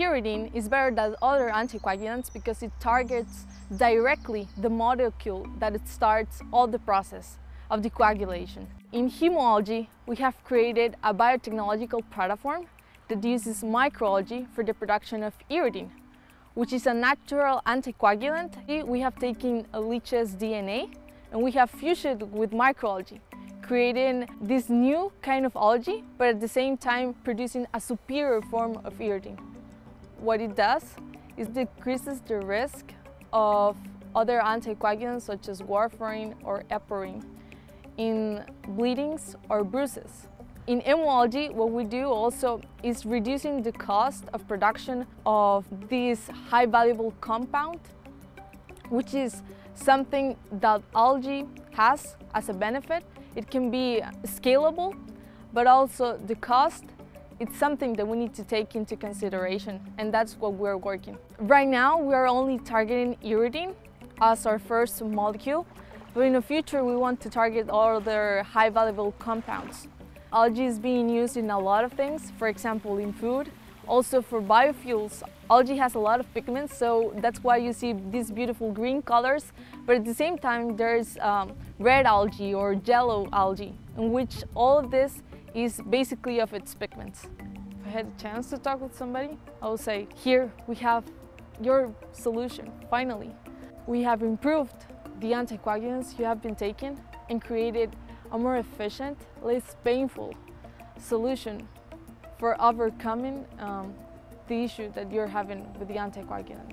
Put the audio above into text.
Hirudin is better than other anticoagulants because it targets directly the molecule that starts all the process of the coagulation. In Hemoalgae, we have created a biotechnological platform that uses microalgae for the production of hirudin, which is a natural anticoagulant. We have taken a leech's DNA and we have fused it with microalgae, creating this new kind of algae, but at the same time producing a superior form of hirudin. What it does is decreases the risk of other anticoagulants such as warfarin or heparin in bleedings or bruises. In hemoalgae, what we do also is reducing the cost of production of this high valuable compound, which is something that algae has as a benefit. It can be scalable, but also the cost, it's something that we need to take into consideration, and that's what we're working. Right now, we are only targeting hirudin as our first molecule, but in the future, we want to target all other high valuable compounds. Algae is being used in a lot of things, for example, in food, also for biofuels. Algae has a lot of pigments, so that's why you see these beautiful green colors, but at the same time there's um, red algae or yellow algae, in which all of this is basically of its pigments. If I had a chance to talk with somebody, I would say, here we have your solution, finally. We have improved the anticoagulants you have been taking and created a more efficient, less painful solution for overcoming um, the issue that you're having with the anticoagulant.